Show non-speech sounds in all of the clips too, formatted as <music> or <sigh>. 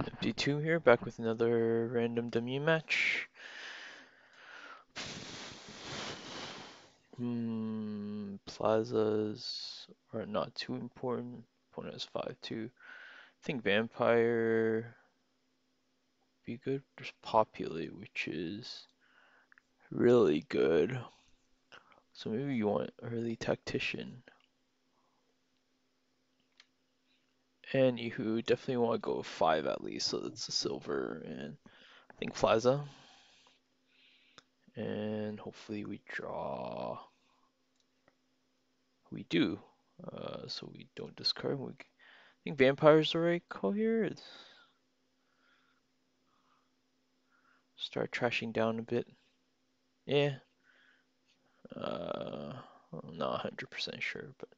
Empty two here, back with another random dummy match. Hmm, plazas are not too important. Opponent five two. I think vampire be good. Just populate, which is really good. So maybe you want early tactician. Anywho, definitely want to go five at least, so that's a silver and I think plaza. And hopefully we draw. We do. Uh, so we don't discard. We, I think vampire's the right call here. It's start trashing down a bit. Yeah. Uh, I'm not 100% sure, but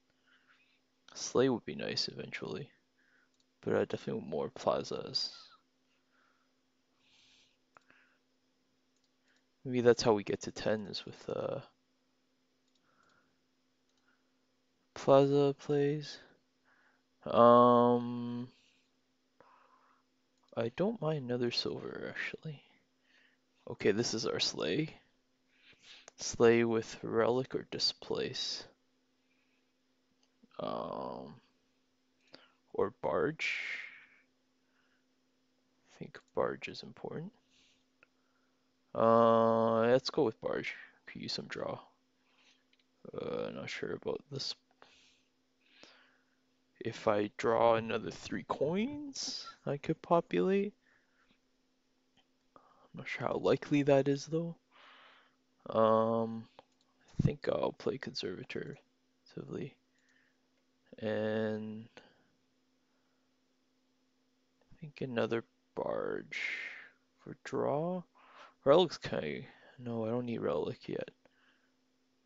Sleigh would be nice eventually. But I definitely want more plazas. Maybe that's how we get to 10 is with uh, plaza plays. Um, I don't mind another silver actually. Okay, this is our sleigh. Slay with relic or displace. Um, or barge. I think barge is important. Uh, let's go with barge. Could use some draw. Uh, not sure about this. If I draw another three coins, I could populate. I'm not sure how likely that is though. Um, I think I'll play conservatively. And think another barge for draw. Relic's kind of, no, I don't need relic yet.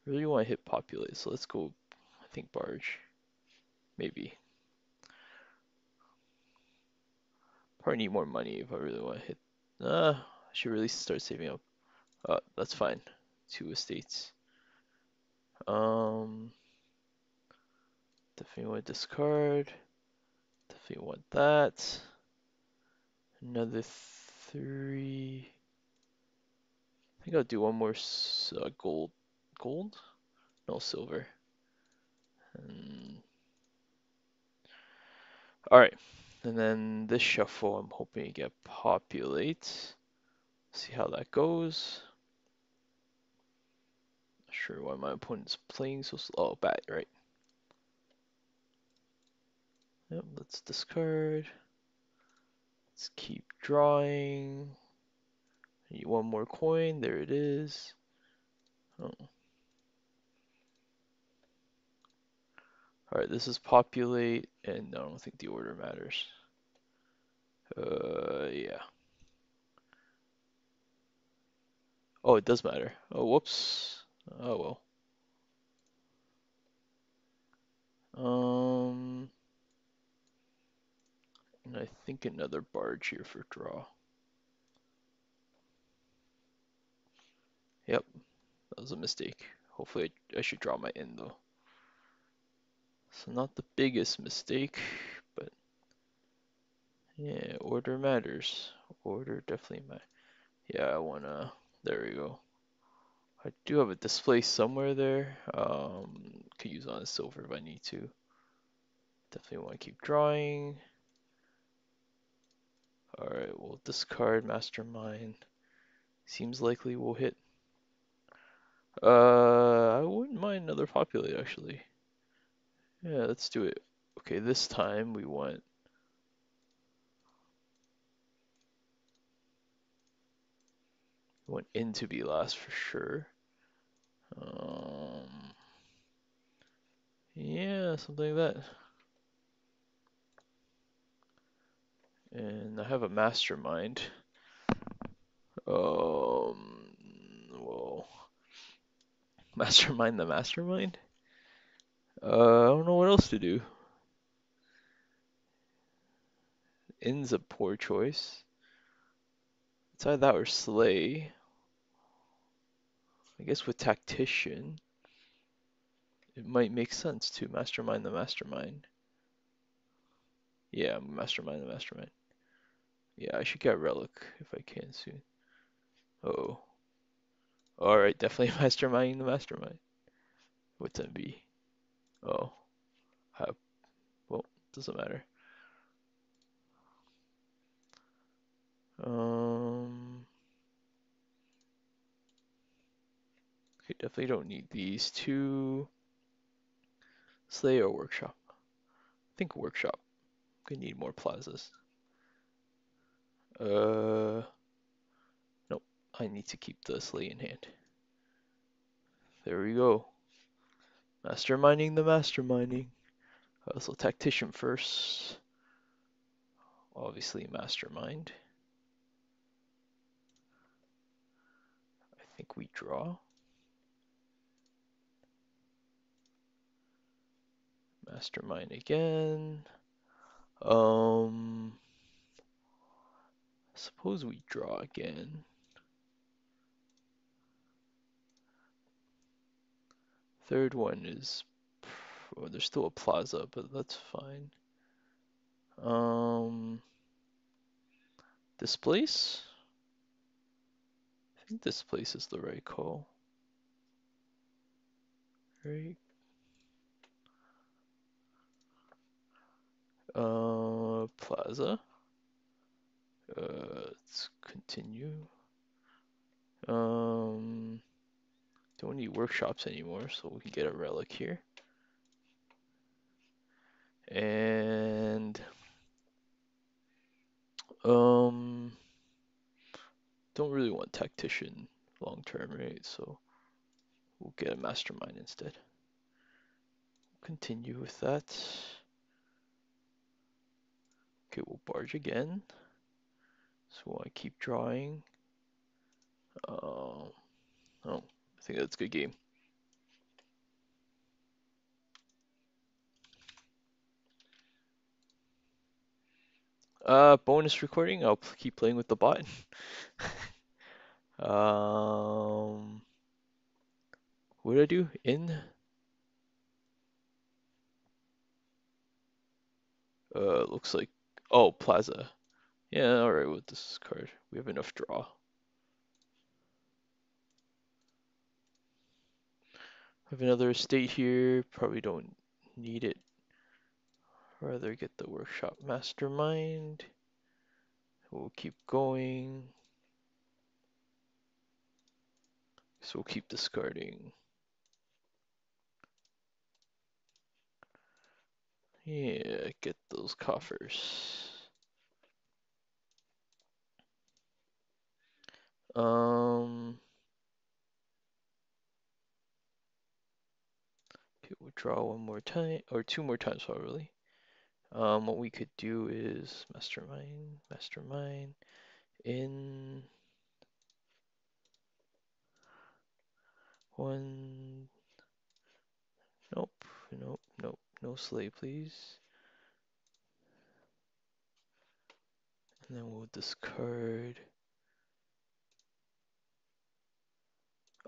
Really want to hit populate, so let's go, I think barge. Maybe. Probably need more money if I really want to hit. Uh, I should really start saving up. Uh, that's fine. Two estates. Um, definitely want to discard. Definitely want that. Another three. I think I'll do one more uh, gold. Gold? No, silver. And... Alright. And then this shuffle, I'm hoping to get populate. See how that goes. Not sure why my opponent's playing so slow. Oh, bat, right. Yep, let's discard. Let's keep drawing. One more coin. There it is. Oh. Alright, this is populate, and I don't think the order matters. Uh, yeah. Oh, it does matter. Oh, whoops. Oh, well. Um, think another barge here for draw. Yep, that was a mistake. Hopefully I, should draw my end though. So not the biggest mistake, but yeah, order matters. Order definitely matters. Yeah, I wanna, there we go. I do have a display somewhere there. Um, could use on silver if I need to. Definitely want to keep drawing. Alright, we'll discard Mastermind. Seems likely we'll hit. Uh, I wouldn't mind another populate actually. Yeah, let's do it. Okay, this time we want we want Inn to be last for sure. Um, yeah, something like that. And I have a mastermind. Um, well, <laughs> mastermind the mastermind. Uh, I don't know what else to do. Inn's a poor choice. It's either that or Sleigh. I guess with Tactician, it might make sense to mastermind the mastermind. Yeah, mastermind the mastermind. Yeah, I should get Relic if I can soon. Oh. Alright, definitely <laughs> masterminding the mastermind. What's MB? Oh. How? Well, doesn't matter. Um. Okay, definitely don't need these two. Sleigh or workshop? I think workshop. Gonna need more plazas. Uh. Nope. I need to keep the sleigh in hand. There we go. Masterminding the masterminding. So tactician first. Obviously mastermind. I think we draw. Mastermind again. Um, suppose we draw again. Third one is, well, there's still a plaza, but that's fine. Um, Displace? I think Displace is the right call. Right. Uh, plaza. Let's continue. Um, don't need workshops anymore, so we can get a relic here. And um, don't really want tactician long term, right? So we'll get a mastermind instead. Continue with that. Okay, we'll barge again. So I keep drawing. Um, oh, I think that's a good game. Uh, bonus recording. I'll keep playing with the bot. <laughs> um, what did I do? In. Uh, looks like. Oh, Plaza. Yeah, all right with this card. We have enough draw. have another estate here. Probably don't need it. Rather get the workshop mastermind. We'll keep going. So we'll keep discarding. Yeah, get those coffers. Um, okay, we'll draw one more time, or two more times probably. Um, what we could do is mastermind, mastermind, in one, nope, nope, nope, no sleigh please. And then we'll discard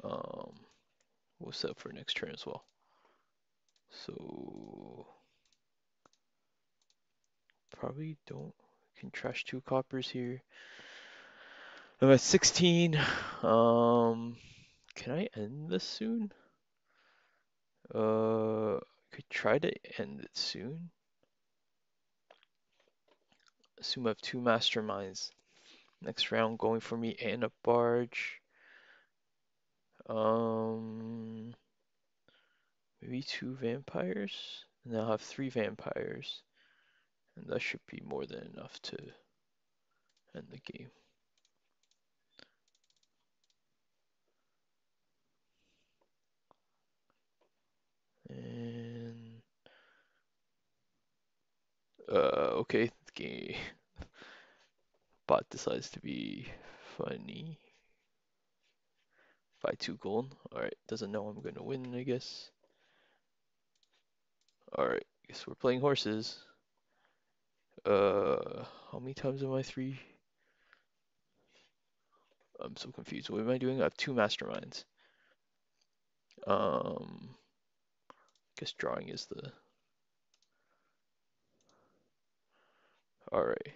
um, we'll set for next turn as well. So probably don't can trash two coppers here. I'm at 16. Um, can I end this soon? Uh, could try to end it soon. Assume I have two masterminds. Next round going for me and a barge. Um, maybe two vampires, and I'll have three vampires, and that should be more than enough to end the game. And uh, okay, the game <laughs> bot decides to be funny. Buy two gold. Alright, doesn't know I'm gonna win, I guess. Alright, guess we're playing horses. Uh, how many times am I three? I'm so confused. What am I doing? I have two masterminds. Um, I guess drawing is the. Alright.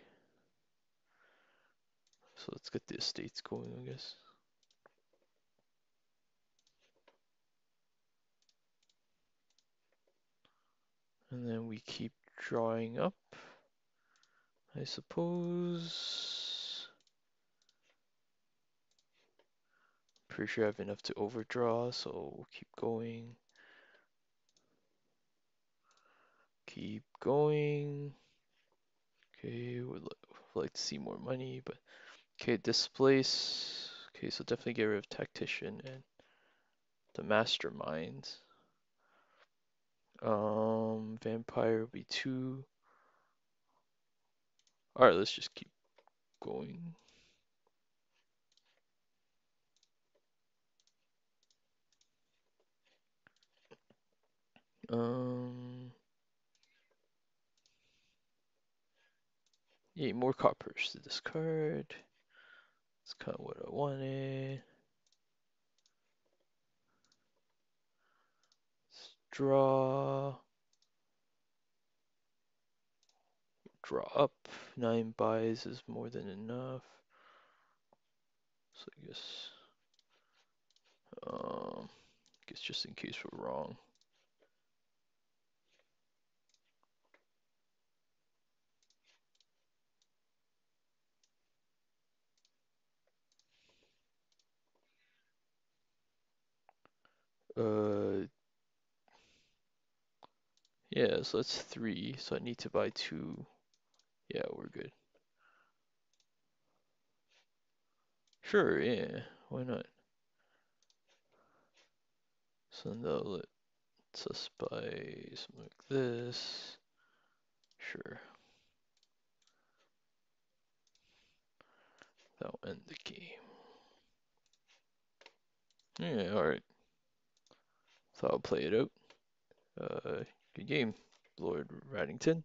So let's get the estates going, I guess. And then we keep drawing up, I suppose. Pretty sure I have enough to overdraw, so we'll keep going. Keep going. Okay, would like to see more money, but okay, displace. Okay, so definitely get rid of tactician and the mastermind. Um, vampire will be two. All right, let's just keep going. Um, yeah, more coppers to discard. That's kind of what I wanted. Draw. Draw up. Nine buys is more than enough. So I guess, um, I guess just in case we're wrong. Uh, yeah, so that's three. So I need to buy two. Yeah, we're good. Sure, yeah, why not? So now let's us buy something like this. Sure. That'll end the game. Yeah, alright. So I'll play it out. Uh, good game, Lord Rattington.